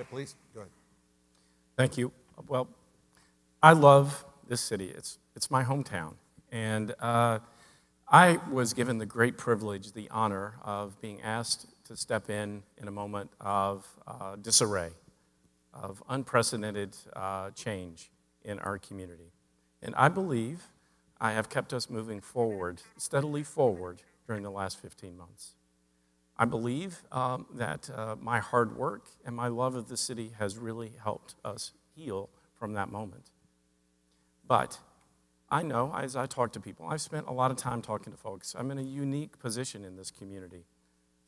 Please. Go ahead. Thank you. Well, I love this city. It's, it's my hometown. And uh, I was given the great privilege, the honor of being asked to step in in a moment of uh, disarray, of unprecedented uh, change in our community. And I believe I have kept us moving forward, steadily forward, during the last 15 months. I believe um, that uh, my hard work and my love of the city has really helped us heal from that moment. But I know as I talk to people, I've spent a lot of time talking to folks. I'm in a unique position in this community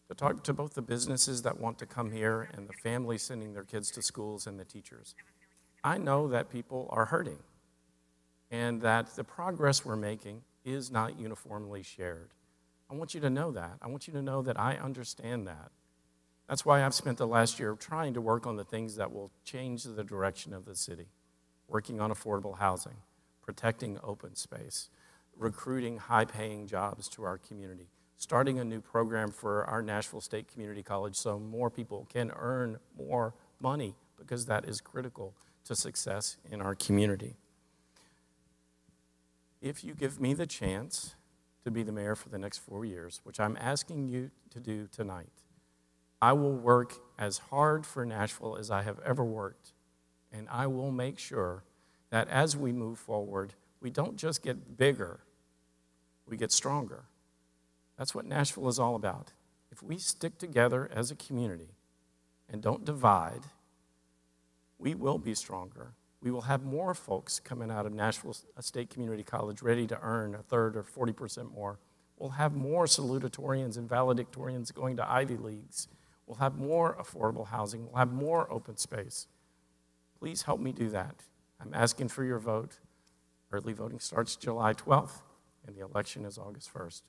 to talk to both the businesses that want to come here and the families sending their kids to schools and the teachers. I know that people are hurting and that the progress we're making is not uniformly shared. I want you to know that. I want you to know that I understand that. That's why I've spent the last year trying to work on the things that will change the direction of the city working on affordable housing, protecting open space, recruiting high paying jobs to our community, starting a new program for our Nashville State Community College so more people can earn more money because that is critical to success in our community. If you give me the chance to be the mayor for the next four years, which I'm asking you to do tonight, I will work as hard for Nashville as I have ever worked. And I will make sure that as we move forward, we don't just get bigger, we get stronger. That's what Nashville is all about. If we stick together as a community and don't divide, we will be stronger. We will have more folks coming out of Nashville uh, State Community College ready to earn a third or 40% more. We'll have more salutatorians and valedictorians going to Ivy Leagues. We'll have more affordable housing. We'll have more open space. Please help me do that. I'm asking for your vote. Early voting starts July 12th, and the election is August 1st.